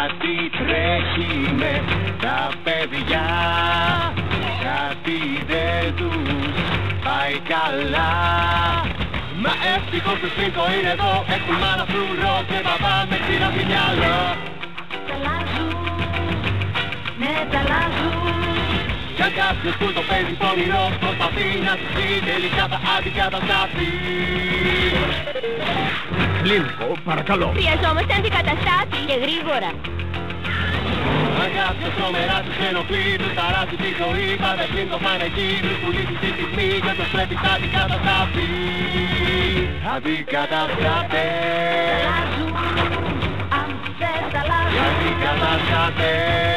Κάτι τρέχει με τα παιδιά Κάτι δεν τους πάει καλά. Μα ευτυχώς το σπίτι είναι εδώ Έχουν μάνα φρουρό και παπά με ξύρατη μυαλό. Ταλάζουν, ναι ταλάζουν Για κάποιος που το παίζει πονηρό Προσπαθεί να τους πει τελικά θα αντικατασταθεί Κλίνικο, παρακαλώ. Χρειαζόμαστε αντικαταστάτη και γρήγορα. Αν κάποιος τρομερά τους ενοχλεί Τους ταράζει της ζωής Πάντα πλην το πανεγύρι Που λύσει τη στιγμή Και τους πρέπει θα αντικατασταθεί. Αντικαταστάτε. Ταλάζουν, αν δεν ταλάζουν Αντικαταστάτε